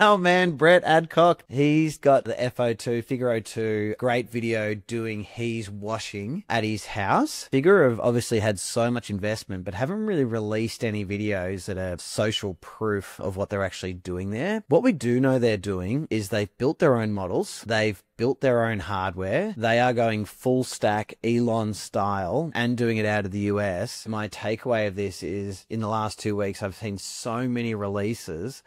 Oh man, Brett Adcock. He's got the FO2, Figure 02, great video doing his washing at his house. Figure have obviously had so much investment, but haven't really released any videos that are social proof of what they're actually doing there. What we do know they're doing is they've built their own models. They've built their own hardware. They are going full stack Elon style and doing it out of the US. My takeaway of this is in the last two weeks, I've seen so many releases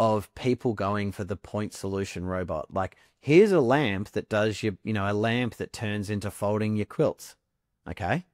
of people going for the point solution robot. Like, here's a lamp that does your, you know, a lamp that turns into folding your quilts. Okay.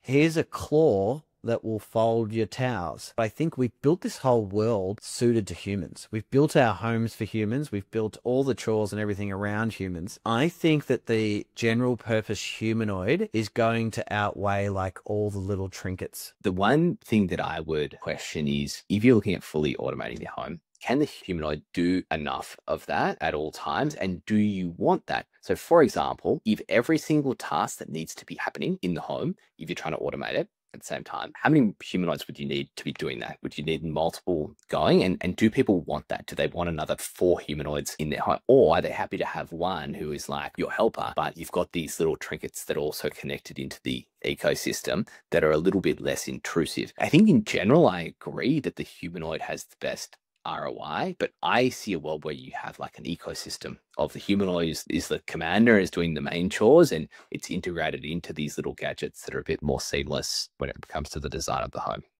Here's a claw that will fold your towels. I think we've built this whole world suited to humans. We've built our homes for humans. We've built all the chores and everything around humans. I think that the general purpose humanoid is going to outweigh like all the little trinkets. The one thing that I would question is if you're looking at fully automating your home, can the humanoid do enough of that at all times? And do you want that? So, for example, if every single task that needs to be happening in the home, if you're trying to automate it, at the same time, how many humanoids would you need to be doing that? Would you need multiple going? And and do people want that? Do they want another four humanoids in their home? Or are they happy to have one who is like your helper, but you've got these little trinkets that are also connected into the ecosystem that are a little bit less intrusive? I think in general, I agree that the humanoid has the best ROI, but I see a world where you have like an ecosystem of the humanoid is, is, the commander is doing the main chores and it's integrated into these little gadgets that are a bit more seamless when it comes to the design of the home.